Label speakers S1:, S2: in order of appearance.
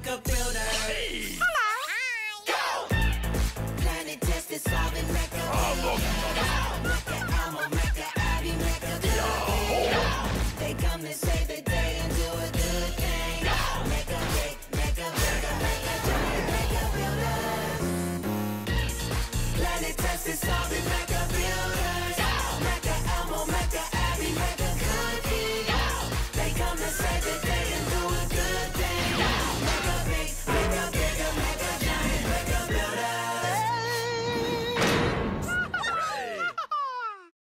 S1: wake up